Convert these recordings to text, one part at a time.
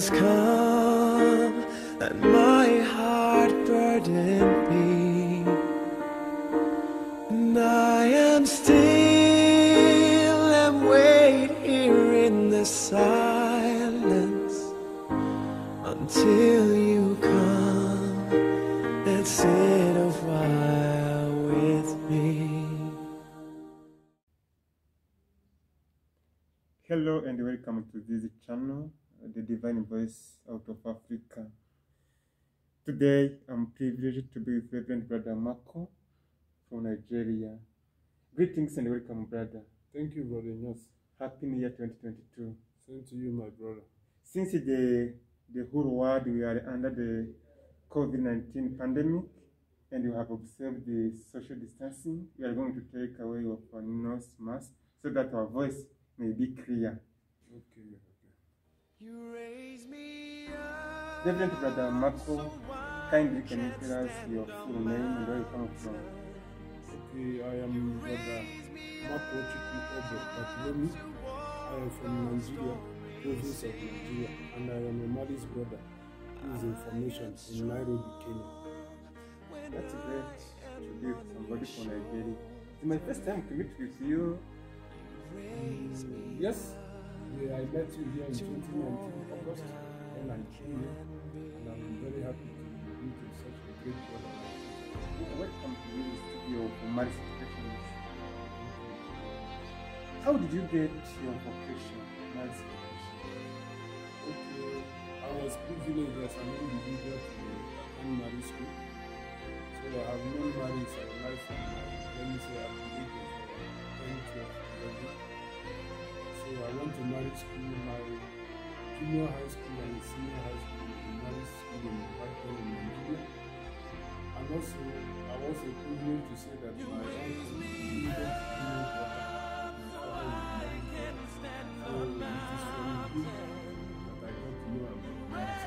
troubles come and my heart burden be, and I am still and wait here in the silence until you come and sit a while with me. Hello and welcome to this channel, The Divine Voice out of Africa. Today I'm privileged to be with Reverend Brother Marco from Nigeria. Greetings and welcome, brother. Thank you, brother Inyas. Happy New Year 2022. Same to you, my brother. Since the, the whole world we are under the COVID 19 pandemic and you have observed the social distancing, we are going to take away our nose mask so that our voice may be clear. Okay, Reverend Brother Marco, kindly can you tell us your full name and where you come from? Okay, I am brother Marco Chukwu Obo Bartolome. I am from Nigeria, province of Nigeria, and I am a Mali's brother who is in formation in Nairobi, Kenya. That's great to be with somebody from Nigeria. It's my first time to meet with you. Yes, we, I met you here in 2019 August when I came here, and I'm very happy to meet you, such a great brother. Welcome to the studio of Marist Professionals. How did you get your vocation, Marist Professionals? Okay, I was privileged as an individual to attend Marist school. So I have known Mary as a life my, let me say, at Went school, my junior high school and senior high school in Marist school in Whitehall in Nigeria. And also, I was a privilege to say that my uncle, is Marist so it is from him that I got to know about.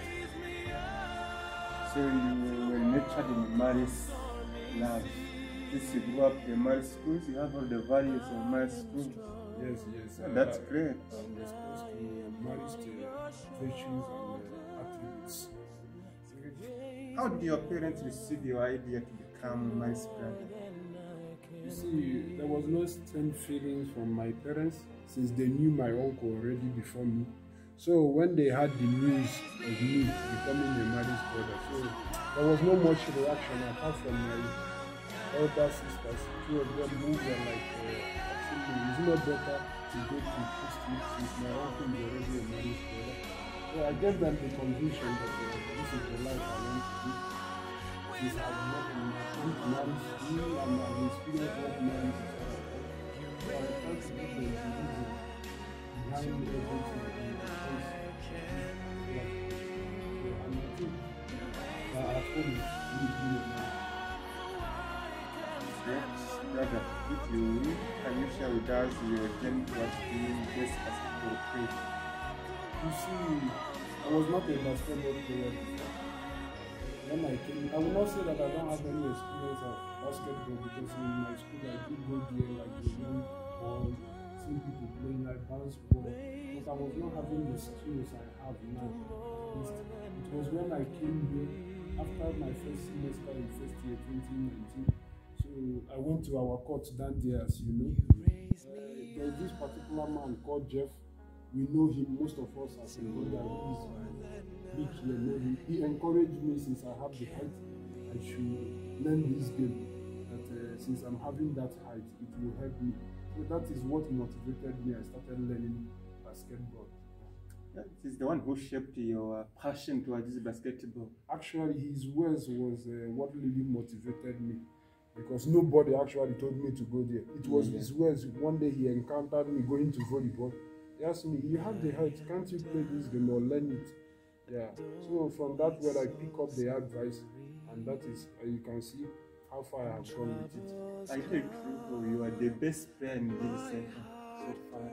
So you were nurtured in Maris love. Since you grew up in Marist schools, you have all the values of Marist schools. Yes, yes. Yeah, that's great. I'm exposed to uh, virtues and uh, attributes. How did your parents receive your idea to become Marist brother? You see, there was no strong feelings from my parents since they knew my uncle already before me. So when they had the news of me becoming a Marist brother, so there was no much reaction apart from my elder sisters. Two of them were like, uh, actually, it's not better to go to priesthood since my uncle is already a Marist brother. So I gave them the conviction that uh, this is the life I want to live. Since I've not been come to Marist school and I've experienced what marriage is all about. So I try to give them the reason behind everything in the place. Yeah. So and I think that at home we do it now. Great brother, if you will, can you share with us your journey towards being best basketball player? You see, I was not a basketball player before. When I came, I will not say that I don't have any experience of basketball because in my school I did go there like a young boy, see people playing like bounce ball, but I was not having the skills I have now. It was when I came here after my first semester in first year 2019. So I went to our court down there, as you know. Uh, there's this particular man called Jeff. We know him, most of us as a lawyer. He's big here, know him. He encouraged me since I have the height, I should learn this game. That uh, since I'm having that height, it will help me. So that is what motivated me. I started learning basketball. Yeah, It is the one who shaped your passion towards basketball. Actually, his words was uh, what really motivated me because nobody actually told me to go there. It was Yeah. his words. One day he encountered me going to volleyball. He asked me, "You have the height, can't you play this game or learn it?" Yeah. So from that word, I pick up the advice, and that is uh, you can see how far I have gone with it. I tell you you are the best player in this center so far.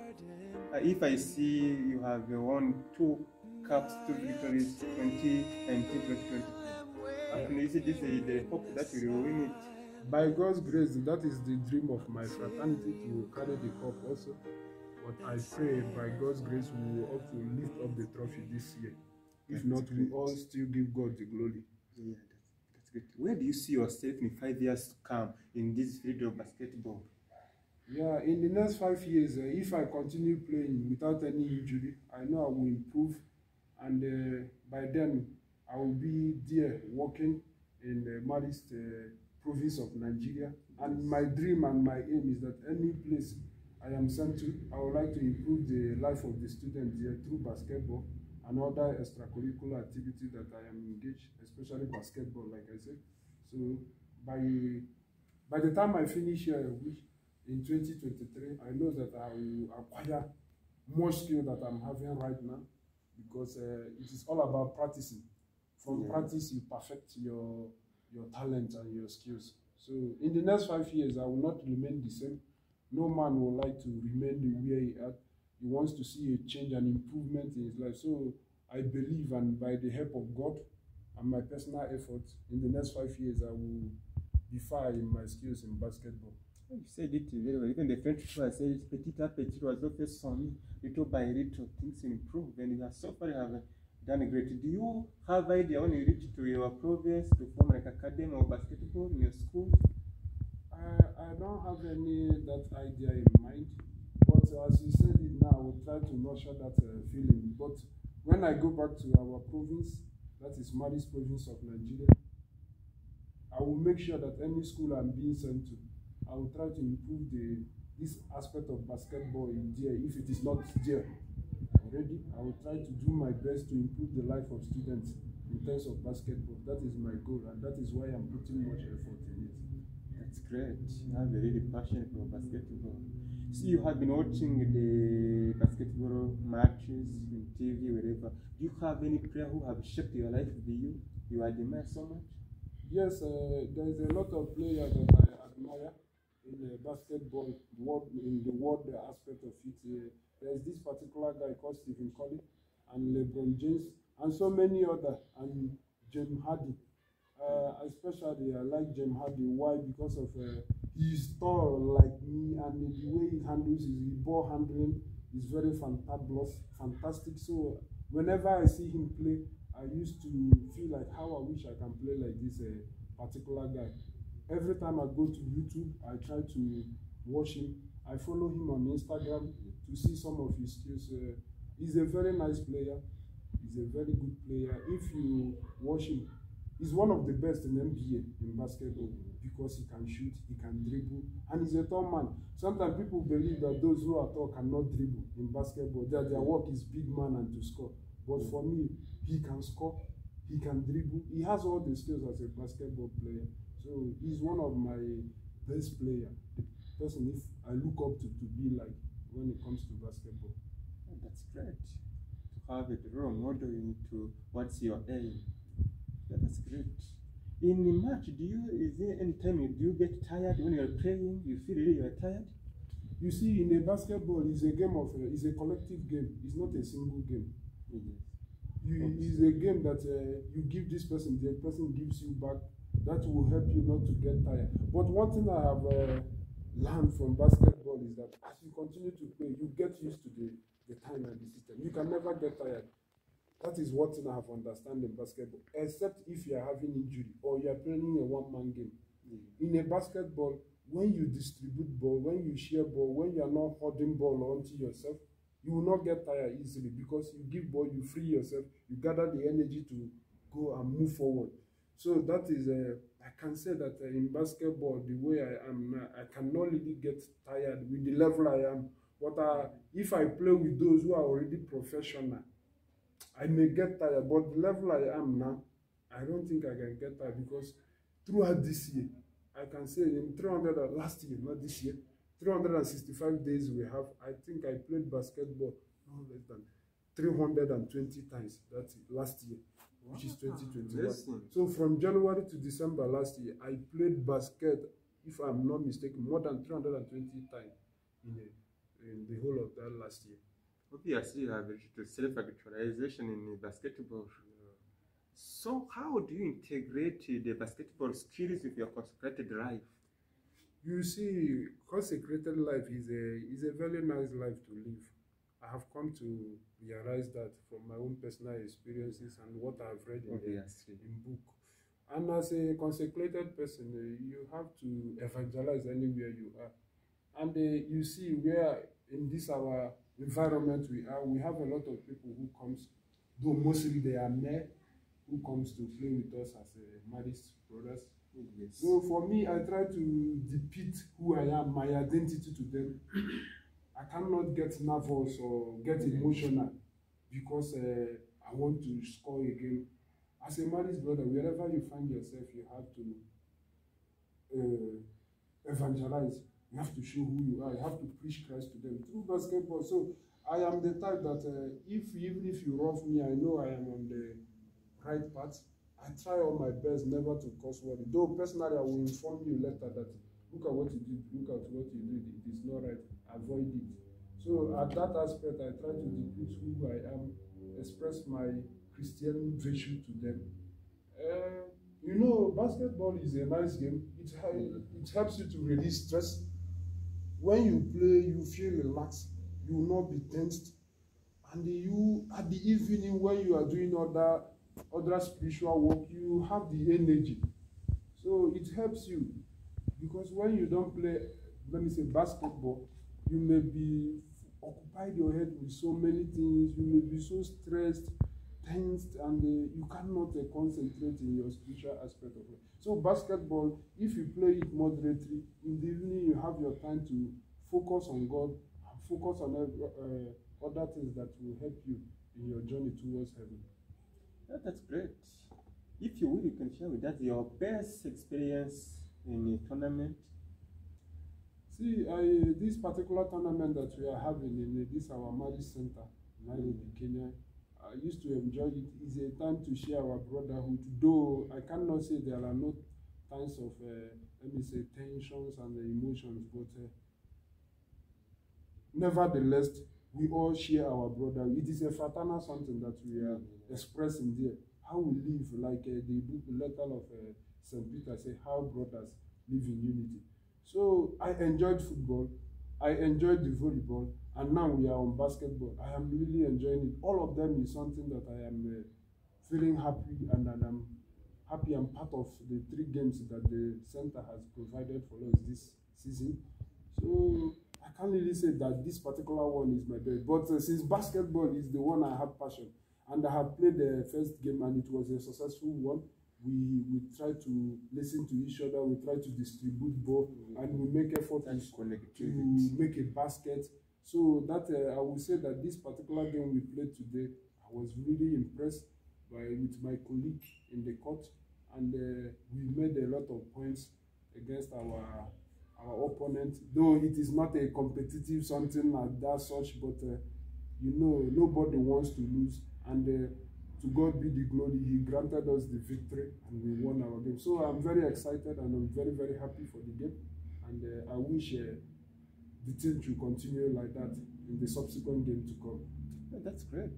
Uh, if I see you have won two cups, two victories, 2019, 2020. How can you see this is the hope that you will win it? By God's grace, that is the dream of my fraternity to carry the cup also. But I pray by God's grace we will up to lift up the trophy this year. If not, we great. all still give God the glory. Yeah, that's, that's great. Where do you see yourself in five years to come in this field of basketball? Yeah, in the next five years, uh, if I continue playing without any injury, I know I will improve, and uh, by then I will be there working in the maddest uh, province of Nigeria. And my dream and my aim is that any place I am sent to, I would like to improve the life of the students there through basketball and other extracurricular activities that I am engaged, especially basketball, like I said. So by by the time I finish here, which in 2023, I know that I will acquire more skill that I'm having right now because uh, it is all about practicing. From Yeah. practice, you perfect your your talent and your skills. So in the next five years, I will not remain the same. No man will like to remain the way he at. He wants to see a change and improvement in his life. So I believe, and by the help of God and my personal efforts, in the next five years, I will be far in my skills in basketball. You said it very well. Even the French people say petit à petit oiseau fait son nid. Little by little things improve and you are so far done great. Do you have idea when you reach to your province to form like academy of basketball in your school? I, I don't have any that idea in mind, but as you said it now, I will try to nurture that uh, feeling. But when I go back to our province, that is Marist province of Nigeria, I will make sure that any school I'm being sent to, I will try to improve the this aspect of basketball in there. If it is not there already, I will try to do my best to improve the life of students in terms of basketball. That is my goal, and that is why I'm putting much effort in it. That's great. You have a really passion for basketball. So you have been watching the basketball matches in TV, wherever. Do you have any player who have shaped your life Do you? You admire so much? Yes, uh, there's a lot of players that I admire in uh, basketball world, in the world aspect of it. Uh, there's this particular guy called Stephen Curry and LeBron James and so many other and James Harden. Uh, especially I like James Harden. Why? Because of uh, he's tall like me and the way he handles his ball handling is very fantabulous, fantastic. So whenever I see him play, I used to feel like how I wish I can play like this uh, particular guy. Every time I go to YouTube, I try to watch him. I follow him on Instagram to see some of his skills. Uh, he's a very nice player. He's a very good player. If you watch him, he's one of the best in NBA in basketball because he can shoot, he can dribble, and he's a tall man. Sometimes people believe that those who are tall cannot dribble in basketball, that their work is big man and to score. But for me, he can score, he can dribble, he has all the skills as a basketball player. So he's one of my best player, person if I look up to to be like when it comes to basketball. Oh, that's great. To have a role model into what's your aim. Yeah, that's great. In the match, do you is there any time you do you get tired when you're playing? You feel really you're tired? You see, in a basketball, it's a game of, uh, it's a collective game. It's not a single game. Yes. You, it's a game that uh, you give this person, the person gives you back. That will help you not to get tired. But one thing I have uh, learned from basketball is that as you continue to play, you get used to the, the time and the system. You can never get tired. That is thing I have understand in basketball, except if you are having injury or you are playing a one-man game. In a basketball, when you distribute ball, when you share ball, when you are not holding ball onto yourself, you will not get tired easily because you give ball, you free yourself, you gather the energy to go and move forward. So that is, uh, I can say that uh, in basketball, the way I am now, I cannot really get tired with the level I am. What uh, if I play with those who are already professional, I may get tired. But the level I am now, I don't think I can get tired because throughout this year, I can say in 300 last year, not this year, 365 days we have. I think I played basketball no less than 320 times. That's it, last year, which is 2021. So from January to December last year, I played basket, if I'm not mistaken, more than 320 times in, a, in the whole of that last year. Obviously, you have reached to self-actualization in basketball. So, how do you integrate the basketball skills with your consecrated life? You see, consecrated life is a is a very nice life to live. I have come to realize that from my own personal experiences and what I've read in, the, in book. And as a consecrated person, uh, you have to evangelize anywhere you are. And uh, you see where in this our environment we are, we have a lot of people who comes, though mostly they are men, who comes to play with us as a married brothers. Yes. So for me, I try to depict who I am, my identity to them. I cannot get nervous or get emotional because uh, I want to score again. As a Marist brother, wherever you find yourself, you have to uh, evangelize. You have to show who you are. You have to preach Christ to them through basketball. So I am the type that uh, if even if you rough me, I know I am on the right path. I try all my best never to cause worry. Though personally, I will inform you later that look at what you did, look at what you did. It is not right. Avoid it. So at that aspect, I try to depict who I am, express my Christian virtue to them. Uh, you know, basketball is a nice game. It it helps you to release stress. When you play, you feel relaxed. You will not be tensed. And you at the evening when you are doing other other spiritual work, you have the energy. So it helps you because when you don't play, let me say basketball, you may be occupied your head with so many things. You may be so stressed, tensed, and uh, you cannot uh, concentrate in your spiritual aspect of it. So basketball, if you play it moderately, in the evening you have your time to focus on God and focus on ev- uh, other things that will help you in your journey towards heaven. Yeah, that's great. If you will, you can share with us your best experience in a tournament. See, I, this particular tournament that we are having in uh, this our Marist center, Nairobi, Kenya, I used to enjoy it. It's a time to share our brotherhood. Though I cannot say there are no times of, uh, let me say, tensions and emotions, but uh, nevertheless, we all share our brother. It is a fraternal something that we are expressing there. How we live, like uh, the book, letter of uh, St. Peter say, how brothers live in unity. So I enjoyed football, I enjoyed the volleyball, and now we are on basketball. I am really enjoying it. All of them is something that I am uh, feeling happy and, and I'm happy I'm part of the three games that the center has provided for us this season. So I can't really say that this particular one is my best, but uh, since basketball is the one I have passion, and I have played the first game and it was a successful one. We we try to listen to each other. We try to distribute ball, and we make effort to, That's to make a basket. So that uh, I will say that this particular game we played today, I was really impressed by with my colleague in the court, and uh, we made a lot of points against our our opponent. Though it is not a competitive something like that such, but uh, you know nobody wants to lose, and uh, to God be the glory. He granted us the victory, and we won our game. So I'm very excited, and I'm very very happy for the game, and uh, I wish. Uh, the team to continue like that in the subsequent game to come. Yeah, that's great.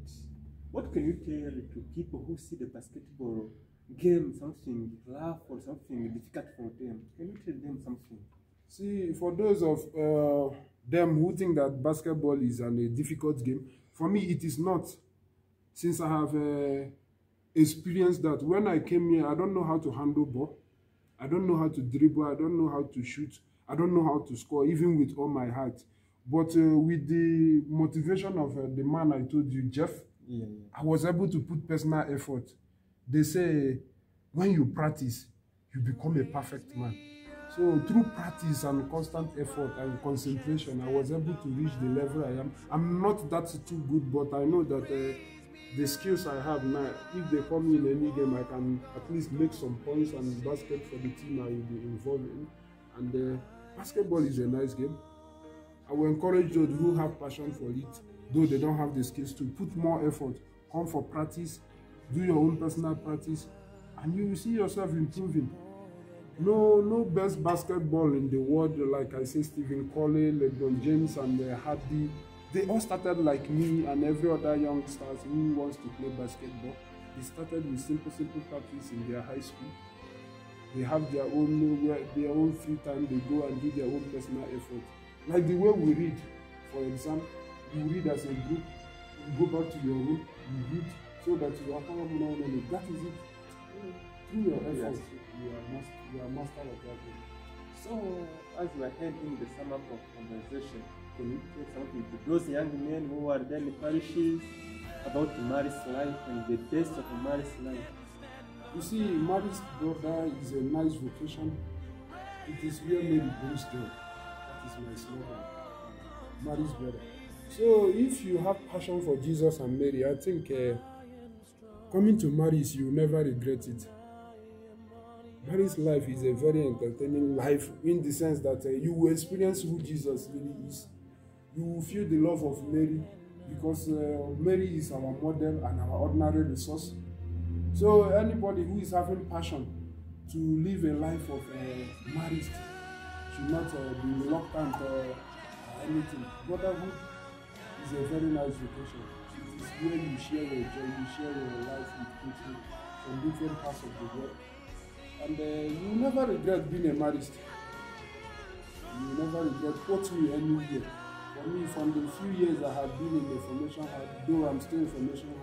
What can you tell to people who see the basketball game something rough or something difficult for them? Can you tell them something? See, for those of uh, them who think that basketball is an, a difficult game, for me it is not. Since I have uh, experienced that, when I came here, I don't know how to handle ball, I don't know how to dribble, I don't know how to shoot, I don't know how to score, even with all my heart. But uh, with the motivation of uh, the man I told you, Jeff, Yeah, I was able to put personal effort. They say when you practice, you become a perfect man. So through practice and constant effort and concentration, I was able to reach the level I am. I'm not that too good, but I know that uh, the skills I have now, if they call me in any game, I can at least make some points and basket for the team I will be involved in. And uh, basketball is a nice game. I will encourage those who have passion for it, though they don't have the skills to put more effort, come for practice, do your own personal practice, and you will see yourself improving. No, no best basketball in the world, like I say, Stephen Curry, LeBron James, and uh, Harden. They all started like me and every other young stars who wants to play basketball. They started with simple, simple practice in their high school. they have their own their own free time they go and do their own personal effort like the way we read for exam you read as a group you go back to your room you read so that you are no no no no that is it through your effort Yes. you are master you are master of that thing. So, as we are ending the sum up of conversation, something to those young men who are there in the parishes about Marist life and the best of Marist life? You see, Marist brother is a nice vocation. It is where Mary brings joy. That is my slogan. Marist brother. So if you have passion for Jesus and Mary, I think uh, coming to Mary's, you will never regret it. Marist life is a very entertaining life in the sense that uh, you will experience who Jesus really is. You will feel the love of Mary because uh, Mary is our model and our ordinary resource. So anybody who is having passion to live a life of uh, marriage should not uh, be reluctant or anything. Brotherhood is a very nice vocation. It is where you share your joy, you share your life with people from different parts of the world. And uh, you never regret being a marriage. You never regret quote me anywhere. For me, from the few years I have been in the formation though I'm still in formation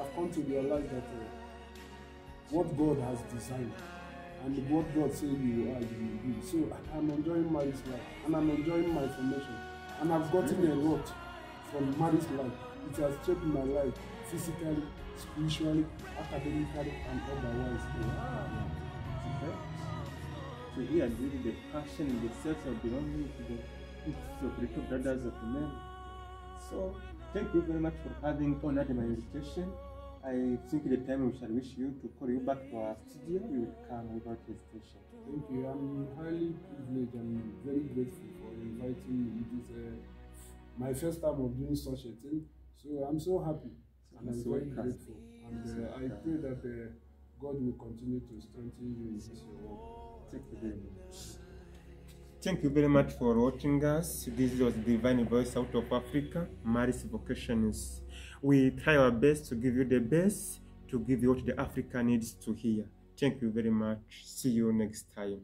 I've come to realize that uh, what God has designed and what God said you are, you will be. So I'm enjoying Marist life and I'm enjoying my formation. And I've gotten a lot from Marist life. It has shaped my life physically, spiritually, academically, and otherwise. Yeah. To hear really the passion and the sense of belonging to the the little brothers of men. So, thank you very much for having honored my invitation. I think the time we shall wish you to call you back to our studio, you will come without hesitation. Thank you. I'm highly privileged and very grateful for inviting me. It is uh, my first time of doing such a thing, so I'm so happy and I'm So very grateful. And uh, I pray that uh, God will continue to strengthen you in this your work. Thank you very much. Thank you very much for watching us. This was Divine Voice out of Africa, Marist Vocations. We try our best to give you the best, to give you what the Africa needs to hear. Thank you very much. See you next time.